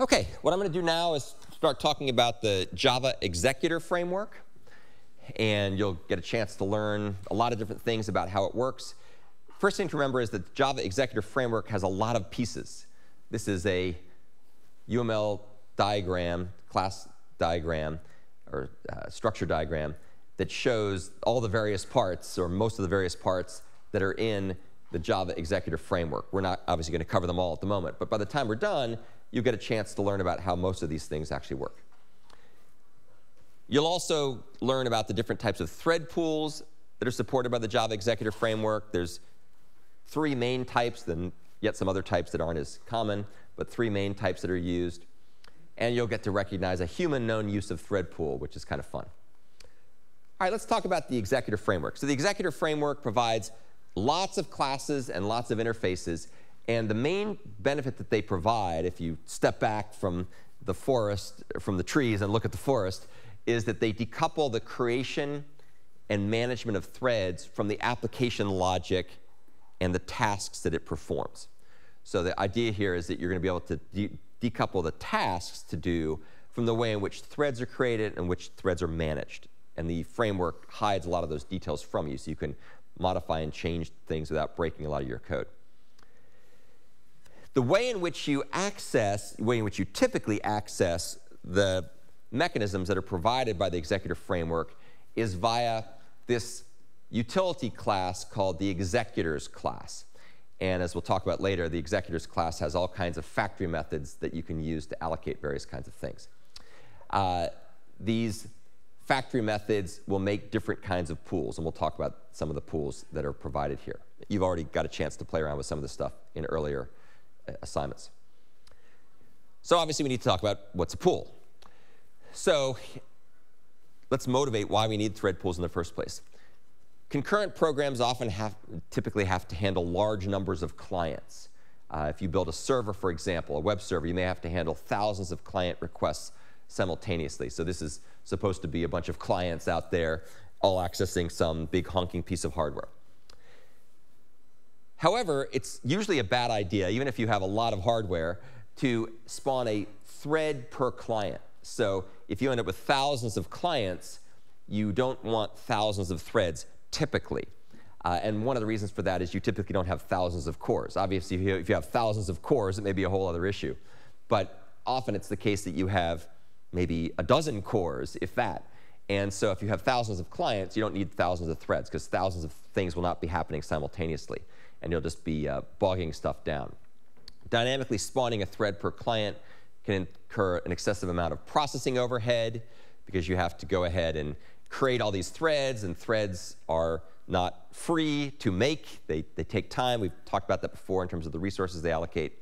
Okay, what I'm going to do now is start talking about the Java Executor Framework. And you'll get a chance to learn a lot of different things about how it works. First thing to remember is that the Java Executor Framework has a lot of pieces. This is a UML diagram, class diagram, or uh, structure diagram that shows all the various parts, or most of the various parts, that are in the Java Executor Framework. We're not obviously going to cover them all at the moment, but by the time we're done, you get a chance to learn about how most of these things actually work. You'll also learn about the different types of thread pools that are supported by the Java Executor Framework. There's three main types, then yet some other types that aren't as common, but three main types that are used. And you'll get to recognize a human known use of thread pool, which is kind of fun. All right, let's talk about the Executor Framework. So the Executor Framework provides lots of classes and lots of interfaces and the main benefit that they provide, if you step back from the forest, from the trees and look at the forest, is that they decouple the creation and management of threads from the application logic and the tasks that it performs. So the idea here is that you're going to be able to de decouple the tasks to do from the way in which threads are created and which threads are managed. And the framework hides a lot of those details from you, so you can modify and change things without breaking a lot of your code. The way in which you access, the way in which you typically access the mechanisms that are provided by the executor framework is via this utility class called the executors class. And as we'll talk about later, the executors class has all kinds of factory methods that you can use to allocate various kinds of things. Uh, these factory methods will make different kinds of pools, and we'll talk about some of the pools that are provided here. You've already got a chance to play around with some of this stuff in earlier assignments. So obviously we need to talk about what's a pool. So let's motivate why we need thread pools in the first place. Concurrent programs often have, typically have to handle large numbers of clients. Uh, if you build a server, for example, a web server, you may have to handle thousands of client requests simultaneously. So this is supposed to be a bunch of clients out there all accessing some big honking piece of hardware. However, it's usually a bad idea, even if you have a lot of hardware, to spawn a thread per client. So if you end up with thousands of clients, you don't want thousands of threads typically. Uh, and one of the reasons for that is you typically don't have thousands of cores. Obviously, if you, if you have thousands of cores, it may be a whole other issue. But often it's the case that you have maybe a dozen cores, if that. And so if you have thousands of clients, you don't need thousands of threads because thousands of things will not be happening simultaneously and you'll just be uh, bogging stuff down. Dynamically spawning a thread per client can incur an excessive amount of processing overhead because you have to go ahead and create all these threads, and threads are not free to make. They, they take time. We've talked about that before in terms of the resources they allocate.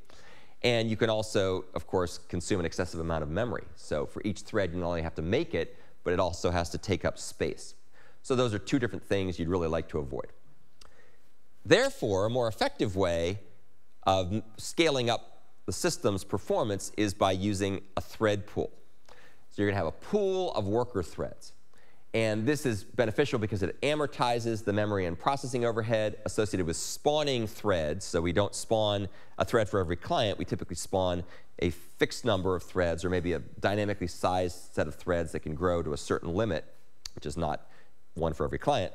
And you can also, of course, consume an excessive amount of memory. So for each thread, you not only have to make it, but it also has to take up space. So those are two different things you'd really like to avoid. Therefore, a more effective way of scaling up the system's performance is by using a thread pool. So you're going to have a pool of worker threads. And this is beneficial because it amortizes the memory and processing overhead associated with spawning threads. So we don't spawn a thread for every client. We typically spawn a fixed number of threads or maybe a dynamically sized set of threads that can grow to a certain limit, which is not one for every client.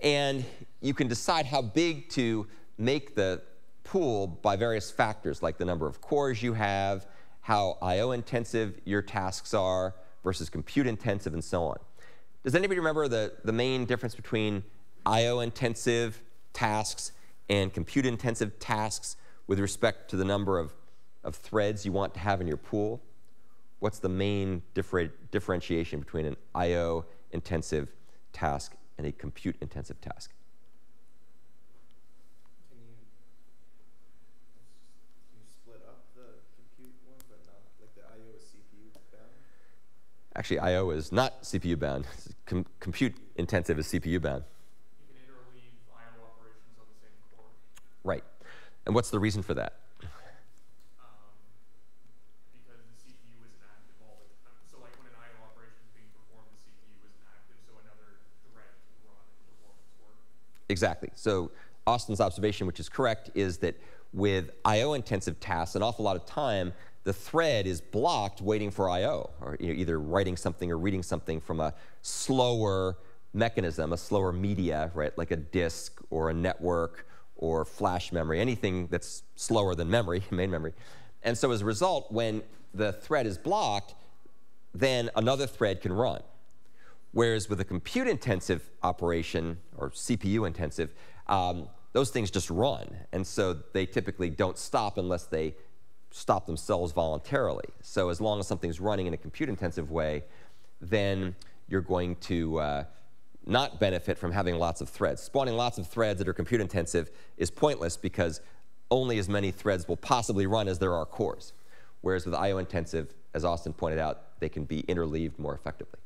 And you can decide how big to make the pool by various factors, like the number of cores you have, how I.O. intensive your tasks are versus compute intensive, and so on. Does anybody remember the, the main difference between I.O. intensive tasks and compute intensive tasks with respect to the number of, of threads you want to have in your pool? What's the main differ differentiation between an I.O. intensive task and a compute intensive task. Can you, can you split up the compute one, but not like the I/O is CPU bound? Actually, I/O is not CPU bound. Com compute intensive is CPU bound. You can interleave I/O operations on the same core. Right. And what's the reason for that? Exactly. So Austin's observation, which is correct, is that with I.O. intensive tasks, an awful lot of time, the thread is blocked waiting for I/O, or you know, either writing something or reading something from a slower mechanism, a slower media, right, like a disk or a network or flash memory, anything that's slower than memory, main memory. And so as a result, when the thread is blocked, then another thread can run. Whereas with a compute intensive operation or CPU intensive, um, those things just run. And so they typically don't stop unless they stop themselves voluntarily. So as long as something's running in a compute intensive way, then you're going to uh, not benefit from having lots of threads. Spawning lots of threads that are compute intensive is pointless because only as many threads will possibly run as there are cores. Whereas with IO intensive, as Austin pointed out, they can be interleaved more effectively.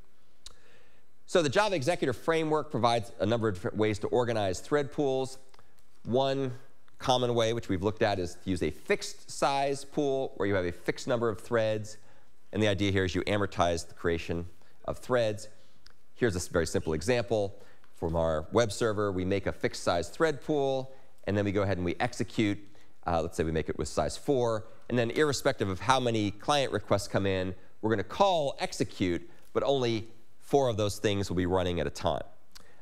So the Java Executor framework provides a number of different ways to organize thread pools. One common way, which we've looked at, is to use a fixed size pool where you have a fixed number of threads. And the idea here is you amortize the creation of threads. Here's a very simple example. From our web server, we make a fixed size thread pool, and then we go ahead and we execute. Uh, let's say we make it with size 4. And then irrespective of how many client requests come in, we're going to call execute, but only four of those things will be running at a time.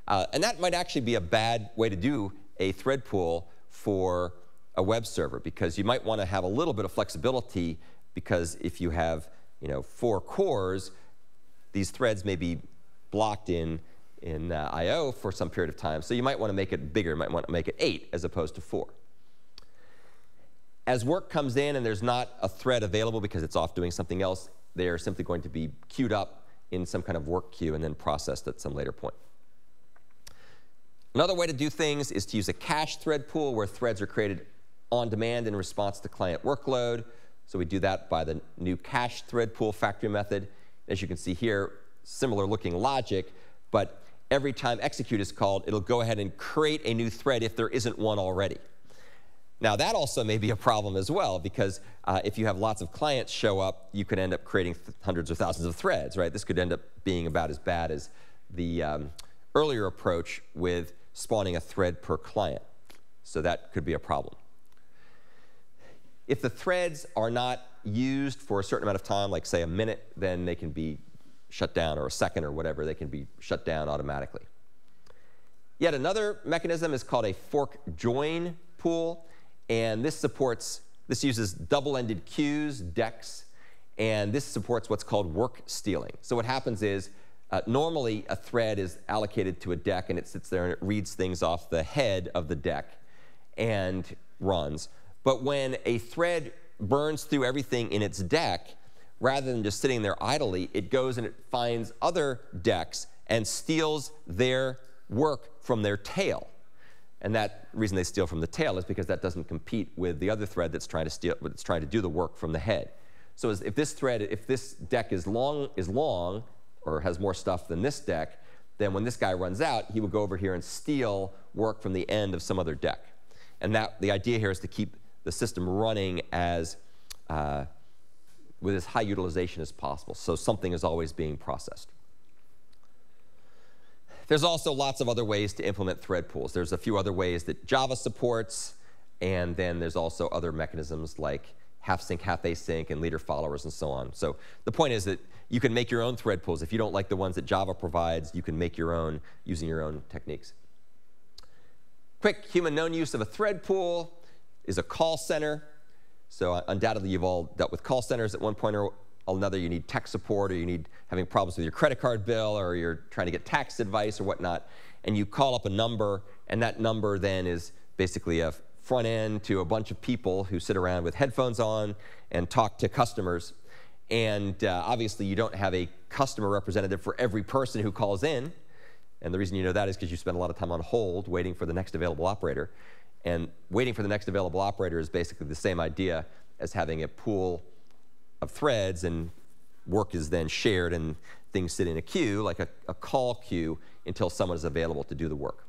Uh, and that might actually be a bad way to do a thread pool for a web server because you might want to have a little bit of flexibility because if you have you know, four cores, these threads may be blocked in, in uh, I.O. for some period of time. So you might want to make it bigger. You might want to make it eight as opposed to four. As work comes in and there's not a thread available because it's off doing something else, they are simply going to be queued up in some kind of work queue and then processed at some later point. Another way to do things is to use a cached thread pool where threads are created on demand in response to client workload. So we do that by the new cached thread pool factory method. As you can see here, similar looking logic, but every time execute is called, it'll go ahead and create a new thread if there isn't one already. Now, that also may be a problem as well, because uh, if you have lots of clients show up, you could end up creating hundreds or thousands of threads, right? This could end up being about as bad as the um, earlier approach with spawning a thread per client. So that could be a problem. If the threads are not used for a certain amount of time, like say a minute, then they can be shut down, or a second or whatever, they can be shut down automatically. Yet another mechanism is called a fork join pool. And this supports, this uses double-ended queues, deques, and this supports what's called work stealing. So what happens is, uh, normally a thread is allocated to a deque and it sits there and it reads things off the head of the deque and runs. But when a thread burns through everything in its deque, rather than just sitting there idly, it goes and it finds other deques and steals their work from their tail. And that reason they steal from the tail is because that doesn't compete with the other thread that's trying to steal, that's trying to do the work from the head. So if this thread, if this deque is long, is long or has more stuff than this deque, then when this guy runs out, he will go over here and steal work from the end of some other deque. And that the idea here is to keep the system running as uh, with as high utilization as possible. So something is always being processed. There's also lots of other ways to implement thread pools. There's a few other ways that Java supports, and then there's also other mechanisms like half sync, half async, and leader followers, and so on. So the point is that you can make your own thread pools. If you don't like the ones that Java provides, you can make your own using your own techniques. Quick human known use of a thread pool is a call center. So uh, undoubtedly, you've all dealt with call centers at one point or another you need tech support or you need having problems with your credit card bill or you're trying to get tax advice or whatnot, and you call up a number, and that number then is basically a front end to a bunch of people who sit around with headphones on and talk to customers. And uh, obviously, you don't have a customer representative for every person who calls in. And the reason you know that is because you spend a lot of time on hold waiting for the next available operator. And waiting for the next available operator is basically the same idea as having a pool of threads and work is then shared and things sit in a queue, like a, a call queue, until someone is available to do the work.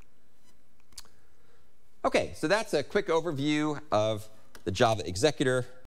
Okay, so that's a quick overview of the Java Executor